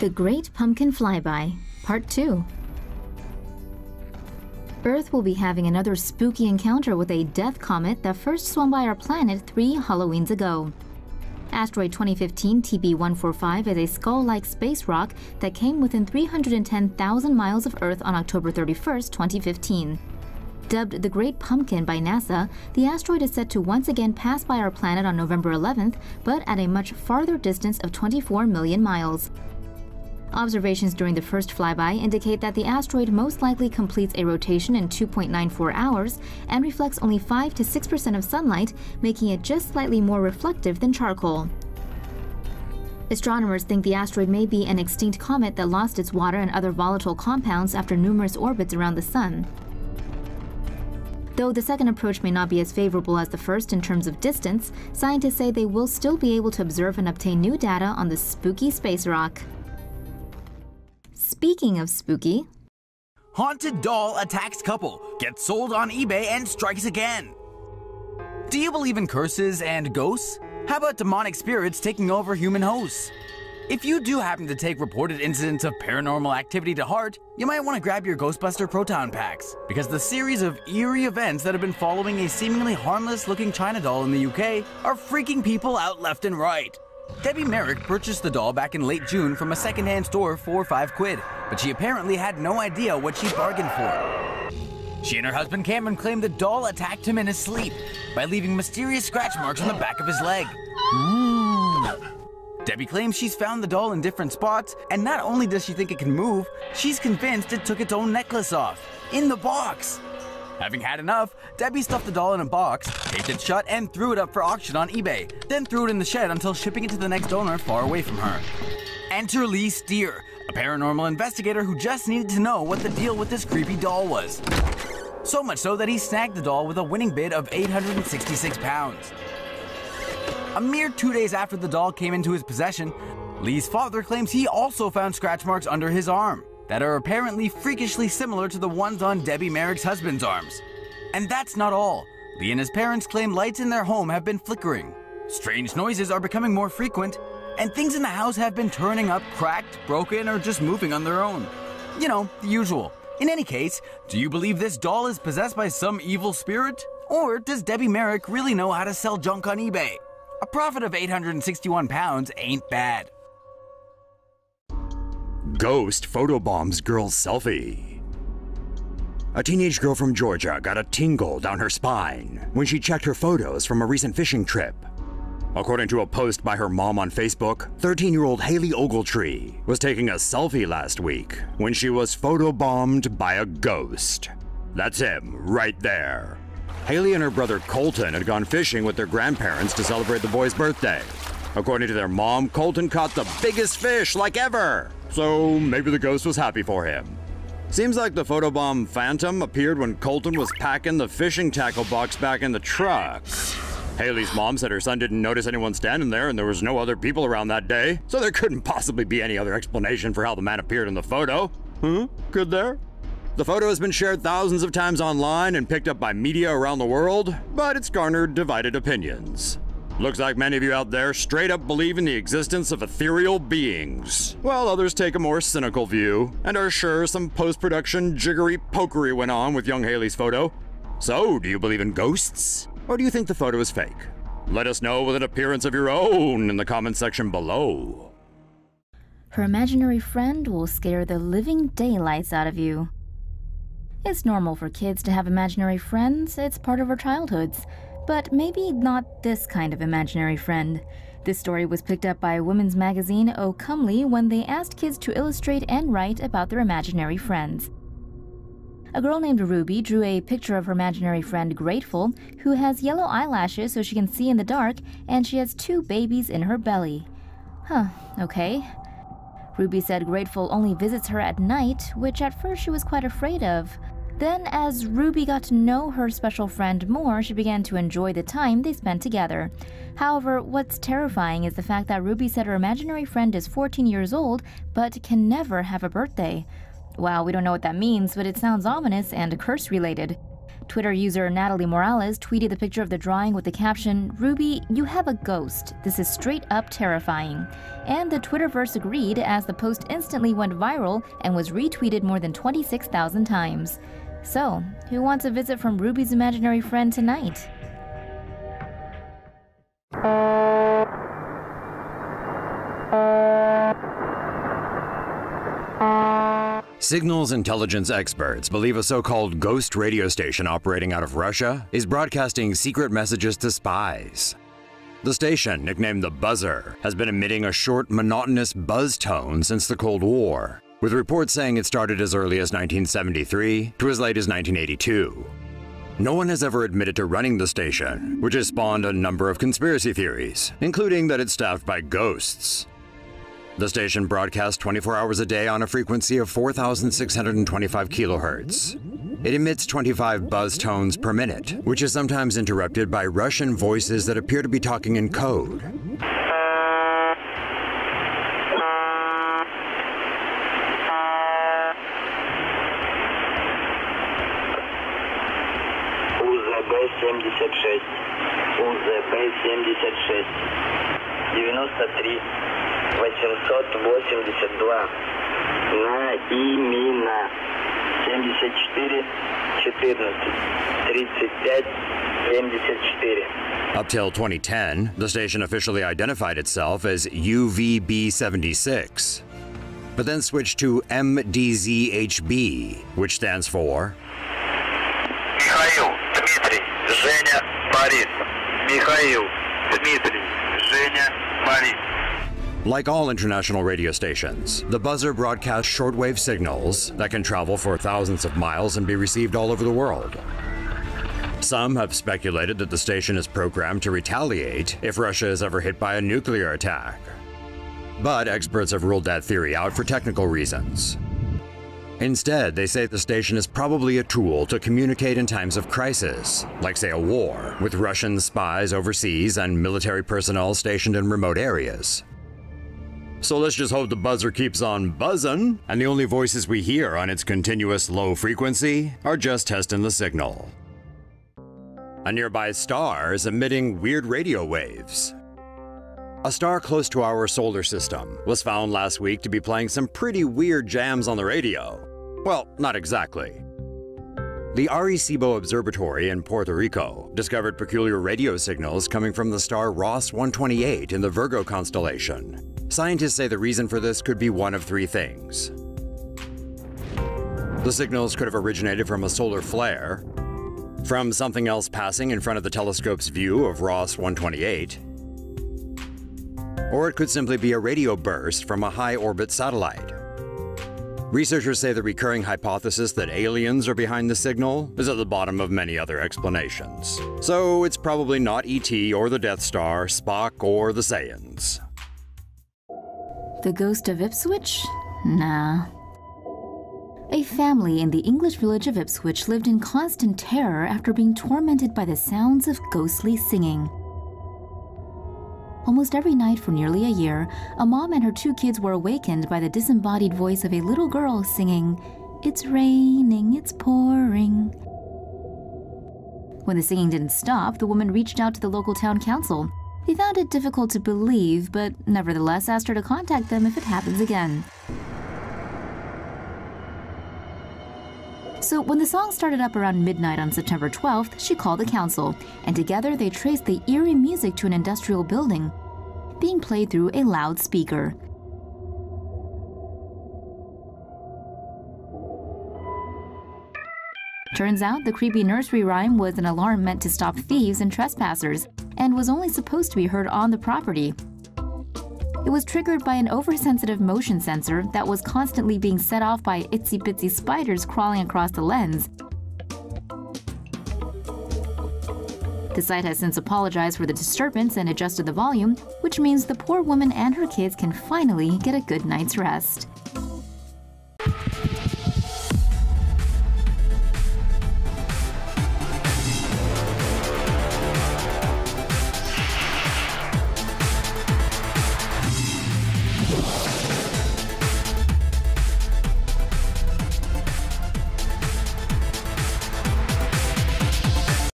The Great Pumpkin Flyby, Part 2. Earth will be having another spooky encounter with a death comet that first swung by our planet three Halloweens ago. Asteroid 2015 TB145 is a skull like space rock that came within 310,000 miles of Earth on October 31, 2015. Dubbed the Great Pumpkin by NASA, the asteroid is set to once again pass by our planet on November 11th, but at a much farther distance of 24 million miles. Observations during the first flyby indicate that the asteroid most likely completes a rotation in 2.94 hours and reflects only 5 to 6% of sunlight, making it just slightly more reflective than charcoal. Astronomers think the asteroid may be an extinct comet that lost its water and other volatile compounds after numerous orbits around the Sun. Though the second approach may not be as favorable as the first in terms of distance, scientists say they will still be able to observe and obtain new data on the spooky space rock. Speaking of spooky, Haunted doll attacks couple, gets sold on eBay and strikes again. Do you believe in curses and ghosts? How about demonic spirits taking over human hosts? If you do happen to take reported incidents of paranormal activity to heart, you might want to grab your Ghostbuster Proton packs, because the series of eerie events that have been following a seemingly harmless looking China doll in the UK are freaking people out left and right. Debbie Merrick purchased the doll back in late June from a secondhand store for 5 quid, but she apparently had no idea what she bargained for. She and her husband Cameron claimed the doll attacked him in his sleep by leaving mysterious scratch marks on the back of his leg. Debbie claims she's found the doll in different spots, and not only does she think it can move, she's convinced it took its own necklace off, in the box. Having had enough, Debbie stuffed the doll in a box, taped it shut, and threw it up for auction on eBay, then threw it in the shed until shipping it to the next owner far away from her. Enter Lee Steer, a paranormal investigator who just needed to know what the deal with this creepy doll was. So much so that he snagged the doll with a winning bid of 866 pounds. A mere two days after the doll came into his possession, Lee's father claims he also found scratch marks under his arm that are apparently freakishly similar to the ones on Debbie Merrick's husband's arms. And that's not all. Lee and his parents claim lights in their home have been flickering. Strange noises are becoming more frequent, and things in the house have been turning up cracked, broken, or just moving on their own. You know, the usual. In any case, do you believe this doll is possessed by some evil spirit? Or does Debbie Merrick really know how to sell junk on eBay? A profit of 861 pounds ain't bad. Ghost photobombs girl's selfie. A teenage girl from Georgia got a tingle down her spine when she checked her photos from a recent fishing trip. According to a post by her mom on Facebook, 13 year old Haley Ogletree was taking a selfie last week when she was photobombed by a ghost. That's him, right there. Haley and her brother Colton had gone fishing with their grandparents to celebrate the boy's birthday. According to their mom, Colton caught the biggest fish like ever, so maybe the ghost was happy for him. Seems like the photobomb phantom appeared when Colton was packing the fishing tackle box back in the truck. Haley's mom said her son didn't notice anyone standing there and there was no other people around that day, so there couldn't possibly be any other explanation for how the man appeared in the photo. Huh? Could there? The photo has been shared thousands of times online and picked up by media around the world, but it's garnered divided opinions. Looks like many of you out there straight up believe in the existence of ethereal beings, while others take a more cynical view and are sure some post production jiggery pokery went on with young Haley's photo. So, do you believe in ghosts? Or do you think the photo is fake? Let us know with an appearance of your own in the comment section below. her imaginary friend will scare the living daylights out of you. It's normal for kids to have imaginary friends, it's part of our childhoods. But maybe not this kind of imaginary friend. This story was picked up by a women's magazine O Comely when they asked kids to illustrate and write about their imaginary friends. A girl named Ruby drew a picture of her imaginary friend Grateful, who has yellow eyelashes so she can see in the dark, and she has two babies in her belly. Huh, okay. Ruby said Grateful only visits her at night, which at first she was quite afraid of. Then, as Ruby got to know her special friend more, she began to enjoy the time they spent together. However, what's terrifying is the fact that Ruby said her imaginary friend is 14 years old but can never have a birthday. Well, we don't know what that means, but it sounds ominous and curse related. Twitter user Natalie Morales tweeted the picture of the drawing with the caption, Ruby, you have a ghost. This is straight up terrifying. And the Twitterverse agreed as the post instantly went viral and was retweeted more than 26,000 times. So, who wants a visit from Ruby's imaginary friend tonight? Signals intelligence experts believe a so called ghost radio station operating out of Russia is broadcasting secret messages to spies. The station, nicknamed the Buzzer, has been emitting a short, monotonous buzz tone since the Cold War, with reports saying it started as early as 1973 to as late as 1982. No one has ever admitted to running the station, which has spawned a number of conspiracy theories, including that it's staffed by ghosts. The station broadcasts 24 hours a day on a frequency of 4,625 kilohertz. It emits 25 buzz tones per minute, which is sometimes interrupted by Russian voices that appear to be talking in code. УЗБ-76, 93 882 на имена 74 14 35 74. Up till 2010, the station officially identified itself as UVB 76, but then switched to MDZHB, which stands for Михаил, Дмитрий, Женя, Борис. Михаил, Дмитрий, Женя, Борис. Like all international radio stations, the buzzer broadcasts shortwave signals that can travel for thousands of miles and be received all over the world. Some have speculated that the station is programmed to retaliate if Russia is ever hit by a nuclear attack. But experts have ruled that theory out for technical reasons. Instead, they say the station is probably a tool to communicate in times of crisis, like, say, a war, with Russian spies overseas and military personnel stationed in remote areas. So let's just hope the buzzer keeps on buzzing, and the only voices we hear on its continuous low frequency are just testing the signal. A nearby star is emitting weird radio waves. A star close to our solar system was found last week to be playing some pretty weird jams on the radio. Well, not exactly. The Arecibo Observatory in Puerto Rico discovered peculiar radio signals coming from the star Ross 128 in the Virgo constellation. Scientists say the reason for this could be one of three things. The signals could have originated from a solar flare, from something else passing in front of the telescope's view of Ross 128, or it could simply be a radio burst from a high orbit satellite. Researchers say the recurring hypothesis that aliens are behind the signal is at the bottom of many other explanations. So it's probably not ET or the Death Star, Spock, or the Saiyans. The ghost of Ipswich? Nah. A family in the English village of Ipswich lived in constant terror after being tormented by the sounds of ghostly singing. Almost every night for nearly a year, a mom and her two kids were awakened by the disembodied voice of a little girl singing, It's raining, it's pouring. When the singing didn't stop, the woman reached out to the local town council. They found it difficult to believe, but nevertheless asked her to contact them if it happens again. So, when the song started up around midnight on September 12th, she called the council, and together they traced the eerie music to an industrial building, being played through a loudspeaker. Turns out the creepy nursery rhyme was an alarm meant to stop thieves and trespassers, and was only supposed to be heard on the property, it was triggered by an oversensitive motion sensor that was constantly being set off by itsy bitsy spiders crawling across the lens. The site has since apologized for the disturbance and adjusted the volume, which means the poor woman and her kids can finally get a good night's rest.